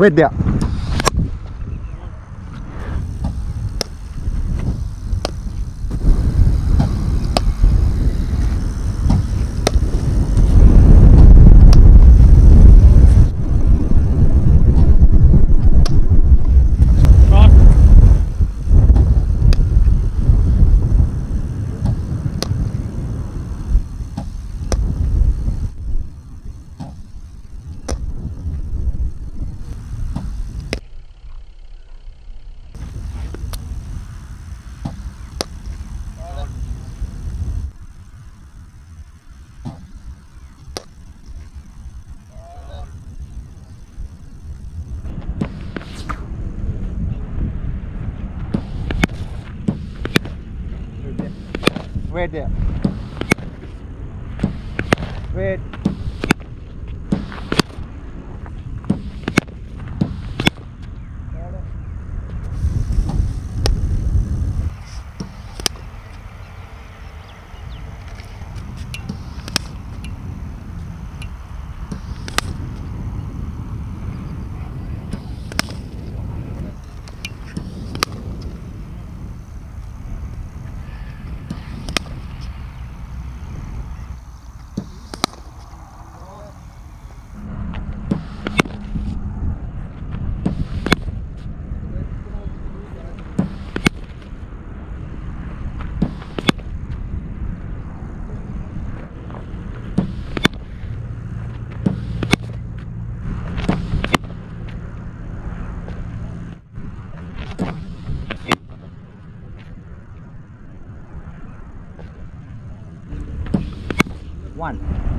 Wait there. Wait there. Wait. One.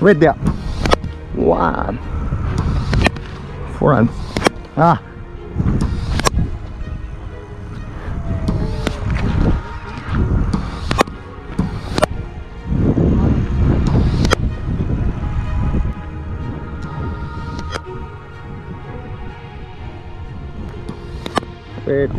There. One. Front. Ah. Wait.